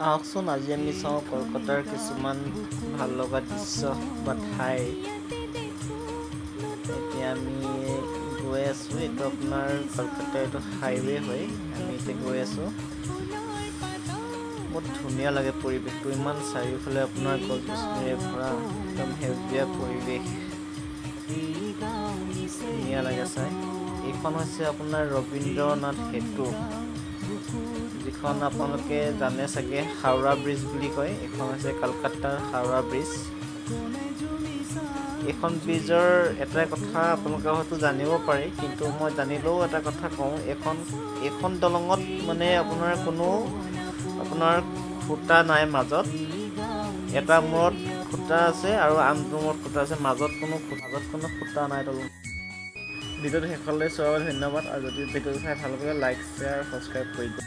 আহকচোন আজি আমি চাওঁ কলকাতাৰ কিছুমান ভাল লগা দৃশ্য বা ঠাই। এতিয়া আমি গৈ আছোঁ এইটো আপোনাৰ কলকাতাৰ এইটো হাইৱে হয় আমি এতিয়া গৈ আছোঁ। বহুত ধুনীয়া লাগে পৰিৱেশটো ইমান চাৰিওফালে আপোনাৰ গছ গছনিৰে ভৰা একদম সেউজীয়া পৰিৱেশ। ধুনীয়া লাগে চাই। এইখন হৈছে আপোনাৰ ৰবীন্দ্ৰনাথ সেতু। যিখন আপোনালোকে জানে চাগে হাওৰা ব্ৰিজ বুলি কয় এইখন হৈছে কলকাতাৰ হাওৰা ব্ৰিজ। এইখন ব্ৰিজৰ এটা কথা আপোনালোকে হয়তো জানিব পাৰে কিন্তু মই জানিলেও এটা কথা কওঁ এইখন এইখন দলঙত মানে আপোনাৰ কোনো আপোনাৰ খুটা নাই মাজত। এটা মূৰত খুটা আছে আৰু আনটো মূৰত খুটা আছে মাজত কোনো মাজত কোনো খুটা নাই দলং। ভিডিঅ'টো শেষলৈ চোৱাৰ বাবে ধন্যবাদ আৰু যদি ভিডিঅ'টো চাই ভাল লাগে লাইক শ্বেয়াৰ ছাবস্ক্ৰাইব কৰি দিয়ক।